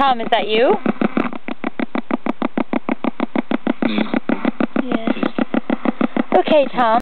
Tom, is that you? Yes. Okay, Tom.